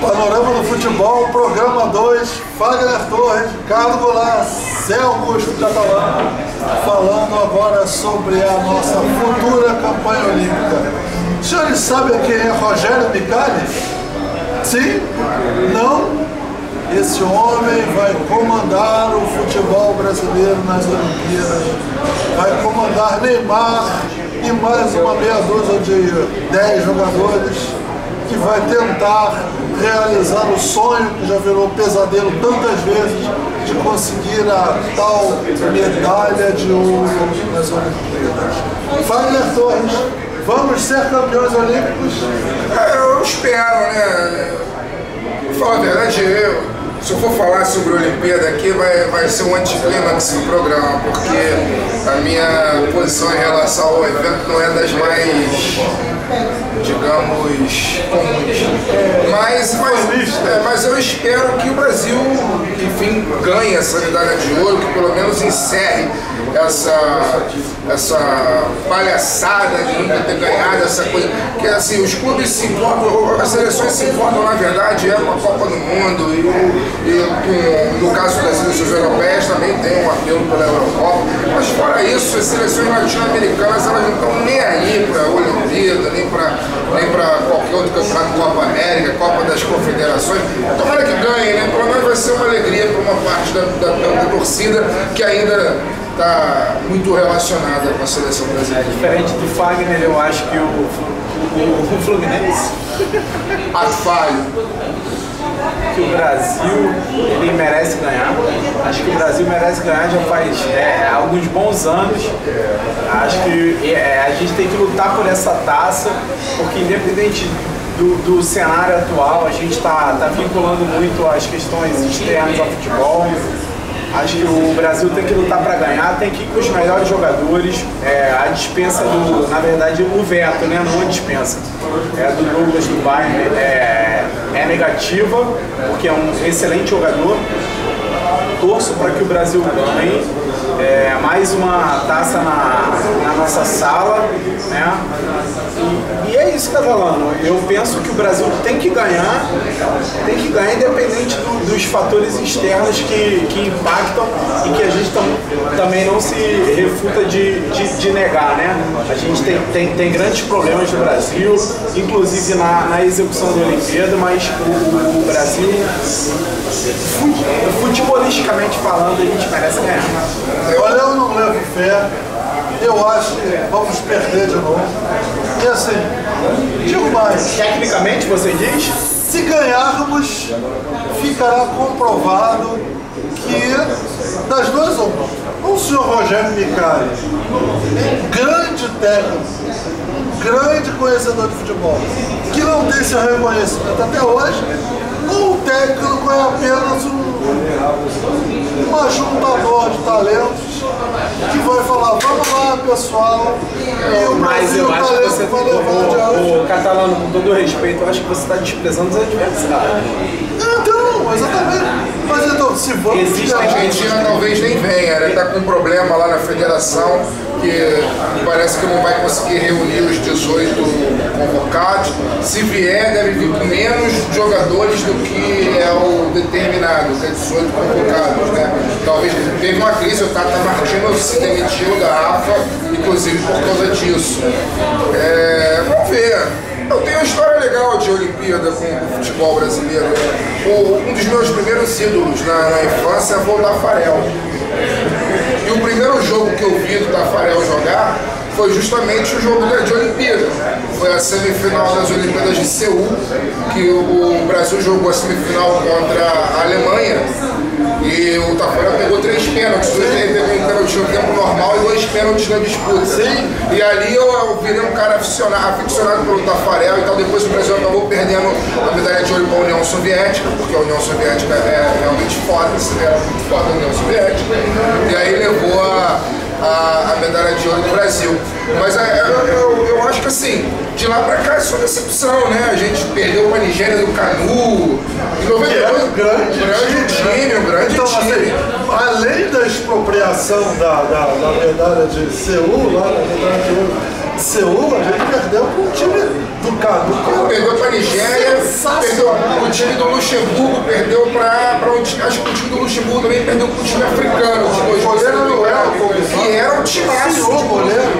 Panorama do Futebol, programa 2, Fagner Torres, Carlos Goulart, Zé Augusto Catalano, falando agora sobre a nossa futura campanha olímpica. Os senhores sabem quem é Rogério Micali? Sim? Não? Esse homem vai comandar o futebol brasileiro nas Olimpíadas, vai comandar Neymar e mais uma meia dúzia de 10 jogadores vai tentar realizar o sonho que já virou pesadelo tantas vezes de conseguir a tal medalha de ouro nas Olimpíadas. Fagner Torres, vamos ser campeões olímpicos? É, eu espero, né? Falar a verdade, eu, se eu for falar sobre a Olimpíada aqui, vai, vai ser um anticlímax do programa, porque a minha posição em relação ao evento não é das mais digamos, comuns. Mas, mas, é, mas eu espero que o Brasil, enfim, ganhe essa medalha de ouro, que pelo menos encerre essa, essa palhaçada de nunca ter ganhado essa coisa. Que assim, os clubes se importam, as seleções se importam, na verdade, é com a Copa do Mundo e, e no caso das seleções europeias também tem um apelo pela Eurocopa. Mas fora isso, as seleções latino-americanas elas não estão nem aí para a Olimpíada, nem para nem para qualquer outro campeonato, Copa América, Copa das Confederações. Tomara que ganhe, né? Pelo menos vai ser uma alegria para uma parte da, da, da, da torcida que ainda está muito relacionada com a seleção brasileira. É, diferente do Fagner, eu acho que o, o, o Fluminense. Ato falho que o Brasil ele merece ganhar. Acho que o Brasil merece ganhar já faz é, alguns bons anos. Acho que é, a gente tem que lutar por essa taça, porque independente do, do cenário atual, a gente está tá vinculando muito as questões externas ao futebol. Acho que o Brasil tem que lutar para ganhar, tem que ir com os melhores jogadores. É, a dispensa do, na verdade, o veto, né? Não a dispensa. É, do Douglas do Bayern é, é negativa, porque é um excelente jogador. Torço para que o Brasil ganhe. É, mais uma taça na, na nossa sala, né? E, é isso, Catalano. Eu penso que o Brasil tem que ganhar, tem que ganhar independente do, dos fatores externos que, que impactam e que a gente tam, também não se refuta de, de, de, negar, né? A gente tem, tem, tem grandes problemas no Brasil, inclusive na, na execução da Olimpíada, mas o, o Brasil, futebolisticamente falando, a gente merece ganhar. Eu não levo fé eu acho que vamos perder de novo. E assim, digo mais. Tecnicamente, você diz? Se ganharmos, ficará comprovado que das duas uma. O senhor Rogério Micali, grande técnico, grande conhecedor de futebol, que não tem seu reconhecimento até hoje, ou o técnico é apenas um, um ajuntador de talentos que vai falar, vamos lá pessoal, e o acho que você, vai levar o, o, Catalano, com todo respeito, eu acho que você está desprezando os adversários. Então, exatamente. Mas então, se vamos... Existe a Argentina talvez nem venha, né? Tá com um problema lá na federação, que parece que não vai conseguir reunir os 18 convocados. Se vier, deve vir com jogadores do que é o determinado, é 18 convocados, né? Talvez teve uma crise, o Tata Martino se demitiu da AFA, inclusive por causa disso. É, vamos ver. Eu tenho uma história legal de Olimpíada com o futebol brasileiro. O, um dos meus primeiros ídolos na, na infância foi o Tafarel. E o primeiro jogo que eu vi do Tafarel jogar foi justamente o jogo de Olimpíada. Foi a semifinal das Olimpíadas de Seul, que o Brasil jogou a semifinal contra a Alemanha. E o Tafarel pegou três pênaltis, ele pegou um pênalti no tempo normal e dois pênaltis na disputa. Sim. E ali eu, eu virei um cara aficionado, aficionado pelo Tafarel, então depois o Brasil acabou perdendo a medalha de ouro para a União Soviética, porque a União Soviética é realmente foda, era muito foda a União Soviética. E aí levou a a, a medalha de ouro do Brasil. Mas é, eu, eu, eu, acho que assim, de lá pra cá é só decepção, né? A gente perdeu uma Nigéria do Canu. Em 92, é um grande, grande time, um grande então, time. Assim, além da expropriação da, da, da medalha de Seul, lá na medalha de ouro de Seul, a gente perdeu para um time Perdeu para a Nigéria, perdeu o time do Luxemburgo, perdeu para um time. Acho que o time do Luxemburgo também perdeu para o time africano. O goleiro não era o 2005, Kobe. E era um timaço.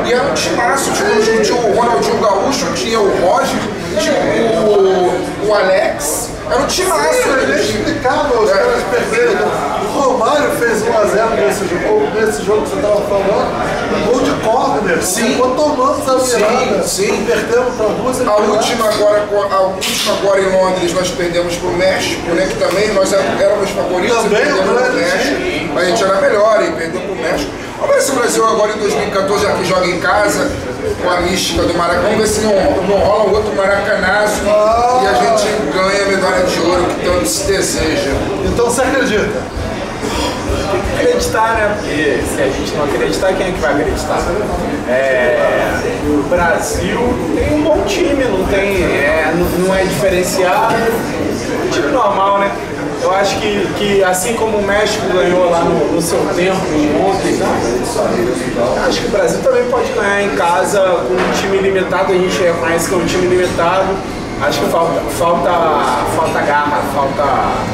E era um timaço. Tinha o Ronaldinho Gaúcho, tinha o Roger, tinha o, o Alex. Era um timaço. Sim, é né, inexplicável os É. caras perderam. O Romário fez 1x0 nesse jogo, nesse jogo que você estava falando. Gol de corner. Sim. Ficou tomando essa Sim, virada. sim. Perdemos para duas A última agora, a última agora em Londres nós perdemos para o México, né? Que também nós éramos favoritos Também, e perdemos para o grande México. A gente era melhor e perdeu para o México. Vamos ver se o Brasil agora em 2014, já que joga em casa, com a mística do Maracanã, vamos ver se não, não rola outro maracanazo e a gente ganha a medalha de ouro que tanto se deseja. Então você acredita? acreditar, né? Porque se a gente não acreditar, quem é que vai acreditar? É, o Brasil tem um bom time, não tem, é, não, não é diferenciado, é um time normal, né? Eu acho que, que assim como o México ganhou lá no, no seu tempo ontem, acho que o Brasil também pode ganhar em casa com um time limitado, a gente reconhece que é um time limitado. Acho que falta, falta, falta garra, falta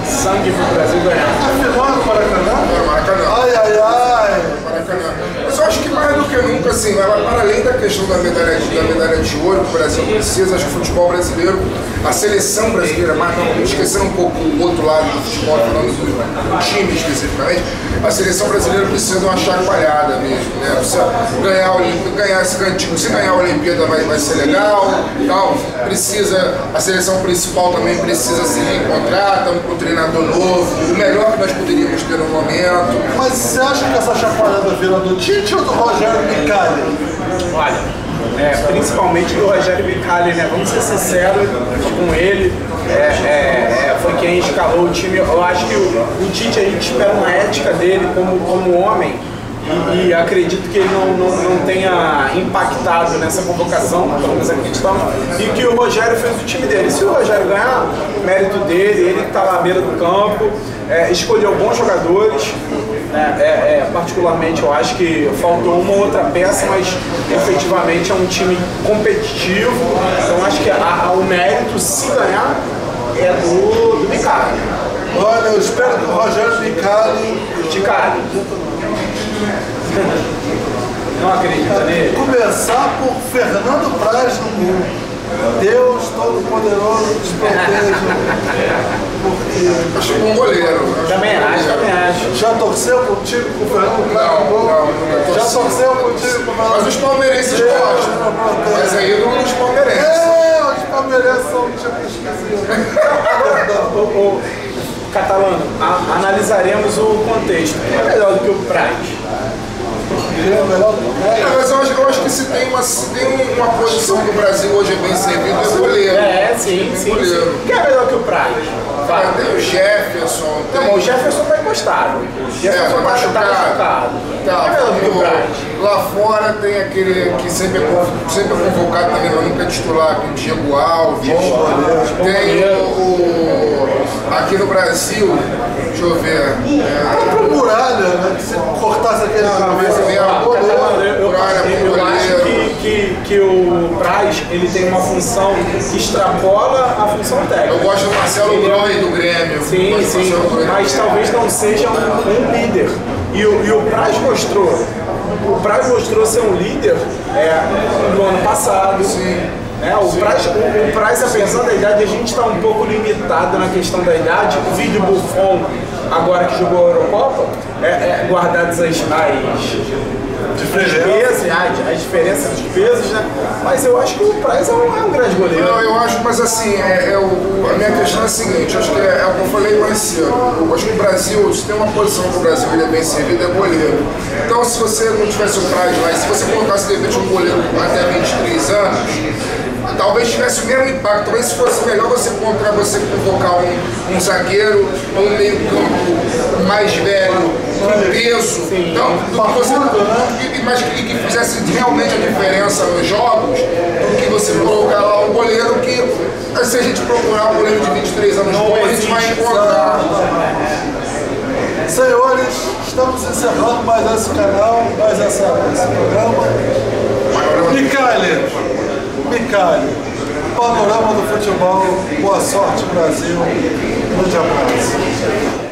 sangue pro Brasil ganhar. Afinal, no Maracanã? É, Maracanã. Ai, ai, ai. Maracanã. Mas eu acho que mais do que nunca, assim, ela, para além da questão da medalha, de, da medalha de ouro que o Brasil precisa, acho que o futebol brasileiro, a seleção brasileira, mas não, esquecendo um pouco o outro lado do futebol, falando do, time especificamente, a seleção brasileira precisa de uma chacoalhada mesmo, né? Precisa ganhar a Olimpíada, ganhar, se, ganhar a Olimpíada vai, vai ser legal, tal. Precisa, a seleção principal também precisa se reencontrar, estamos com um treinador novo, o melhor que nós poderíamos ter no momento. Mas você acha que essa chacoalhada vira do Tite ou do Rogério Micali? Olha, é, principalmente do Rogério Micali, né? Vamos ser sinceros com ele. É, é, é, foi quem escalou o time. Eu acho que o, o Tite, a gente espera uma ética dele como, como homem. E, e acredito que ele não, não, não tenha impactado nessa convocação, pelo menos acreditamos, e que o Rogério fez o time dele. Se o Rogério ganhar, mérito dele, ele que está à beira do campo, é, escolheu bons jogadores, né? é, é, particularmente eu acho que faltou uma ou outra peça, mas efetivamente é um time competitivo, então acho que a- a- o mérito, se ganhar, é do, do Micali. Olha, eu espero que o Rogério Micali Ticari. Não acredita nele? começar por Fernando Praz no gol. Deus Todo-Poderoso nos proteja. Porque Acho que um goleiro. Também acho, também acho. já torceu time com o Fernando Não, gol? não, nunca Já torceu time com o Fernando Mas os palmeirenses gostam. Mas aí ídolo dos palmeirenses. É, os palmeirenses são um tipo esquisito. Catalano, a- analisaremos o contexto. Quem é melhor do que o Praz? Mas eu acho, eu acho que se tem uma, se tem uma posição que o Brasil hoje é bem servido, é goleiro. É, sim, sim. Goleiro. sim. Quem é melhor que o Praz? Ah. Tem o Jefferson, Não, tem o Jefferson tá encostado. O Jefferson É, tá, tá machucado. Tá, é que o o- lá fora tem aquele que sempre é, sempre é convocado também, mas nunca é titular, que é o Diego Alves. Tem o, o- Aqui no Brasil, deixa eu ver. É, Muralha, né? Que se cortasse aquele cabeça, era a eu, acho que, que, que o Praz ele tem uma função que extrapola a função técnica. Eu gosto do Marcelo Ele é Groi do Grêmio. Sim, sim, Groi. mas talvez não seja um, um líder. E o, e o Praz mostrou. O Praz mostrou ser um líder é, no ano passado. Sim. É, o, Praz, o, o Praz, apesar da idade, a gente está um pouco limitado na questão da idade. O vídeo Buffon, agora que jogou a Eurocopa, é, é, guardadas as, as, pesos, as, as diferenças dos pesos, né? Mas eu acho que o Praz é um, é um grande goleiro. Não, eu acho, mas assim, é, é o, a minha questão é a seguinte, acho que é, é o que eu falei mais cedo. Eu acho que o Brasil, se tem uma posição que o Brasil ele é bem servido, é goleiro. Então se você não tivesse o Praz lá, se você colocasse de repente um goleiro até 23 anos, talvez tivesse o mesmo impacto. Talvez fosse melhor você contra você convocar um, um zagueiro ou um meio campo mais velho, com peso. Então, do que você, e- mas que, que fizesse realmente a diferença nos jogos, do que você colocar lá um goleiro que, se a gente procurar um goleiro de 23 anos bom, a gente vai encontrar. Senhores, estamos encerrando mais esse canal, mais essa, esse programa. Micali, Bicalho. Panorama do futebol. Boa sorte, Brasil. Grande abraço.